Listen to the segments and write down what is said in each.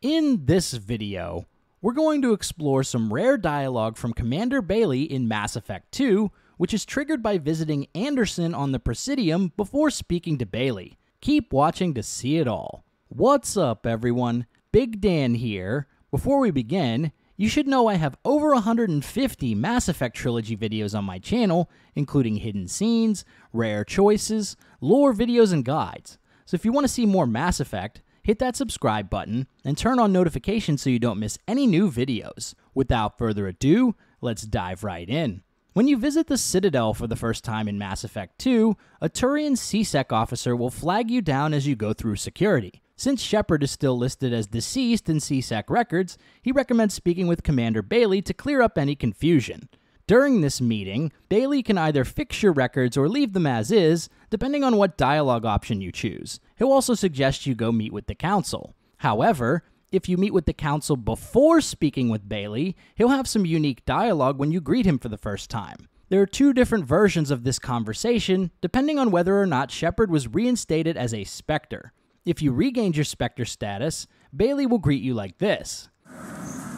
In this video, we're going to explore some rare dialogue from Commander Bailey in Mass Effect 2, which is triggered by visiting Anderson on the Presidium before speaking to Bailey. Keep watching to see it all. What's up, everyone? Big Dan here. Before we begin, you should know I have over 150 Mass Effect Trilogy videos on my channel, including hidden scenes, rare choices, lore videos, and guides. So if you want to see more Mass Effect, hit that subscribe button and turn on notifications so you don't miss any new videos. Without further ado, let's dive right in. When you visit the Citadel for the first time in Mass Effect 2, a Turian C-Sec officer will flag you down as you go through security. Since Shepard is still listed as deceased in C-Sec records, he recommends speaking with Commander Bailey to clear up any confusion. During this meeting, Bailey can either fix your records or leave them as is, depending on what dialogue option you choose. He'll also suggest you go meet with the Council. However, if you meet with the Council before speaking with Bailey, he'll have some unique dialogue when you greet him for the first time. There are two different versions of this conversation, depending on whether or not Shepard was reinstated as a Spectre. If you regained your Spectre status, Bailey will greet you like this.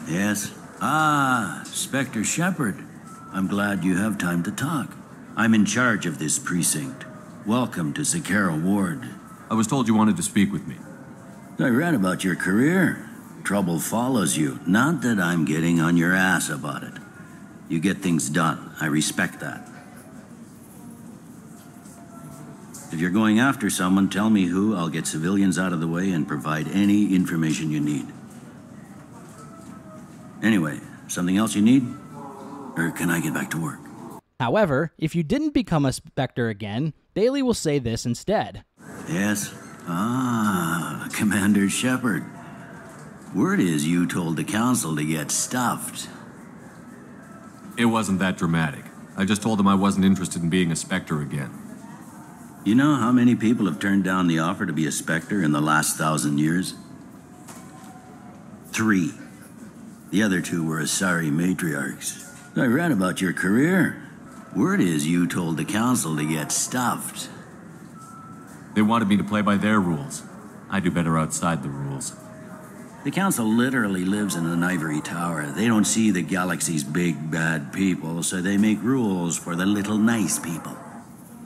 Yes? Ah, Spectre Shepard. I'm glad you have time to talk. I'm in charge of this precinct. Welcome to Zakera Ward. I was told you wanted to speak with me. I read about your career. Trouble follows you. Not that I'm getting on your ass about it. You get things done. I respect that. If you're going after someone, tell me who. I'll get civilians out of the way and provide any information you need. Anyway, something else you need? Or can I get back to work? However, if you didn't become a Spectre again, Bailey will say this instead. Yes? Ah, Commander Shepard. Word is you told the Council to get stuffed. It wasn't that dramatic. I just told them I wasn't interested in being a Spectre again. You know how many people have turned down the offer to be a Spectre in the last thousand years? Three. The other two were Asari matriarchs. I read about your career. Word is you told the Council to get stuffed. They wanted me to play by their rules. I do better outside the rules. The Council literally lives in an ivory tower. They don't see the galaxy's big bad people, so they make rules for the little nice people.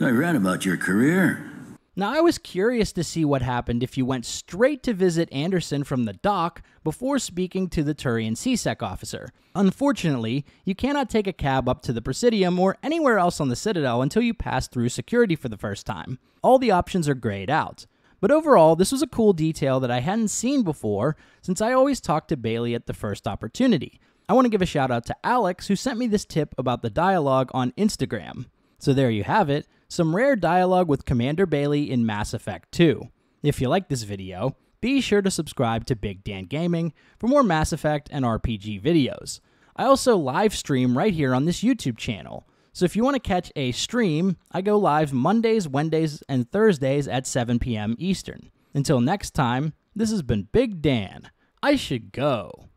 I read about your career. Now, I was curious to see what happened if you went straight to visit Anderson from the dock before speaking to the Turian C-Sec officer. Unfortunately, you cannot take a cab up to the Presidium or anywhere else on the Citadel until you pass through security for the first time. All the options are grayed out. But overall, this was a cool detail that I hadn't seen before since I always talked to Bailey at the first opportunity. I want to give a shout out to Alex who sent me this tip about the dialogue on Instagram. So there you have it, some rare dialogue with Commander Bailey in Mass Effect 2. If you like this video, be sure to subscribe to Big Dan Gaming for more Mass Effect and RPG videos. I also live stream right here on this YouTube channel. So if you want to catch a stream, I go live Mondays, Wednesdays, and Thursdays at 7 p.m. Eastern. Until next time, this has been Big Dan. I should go.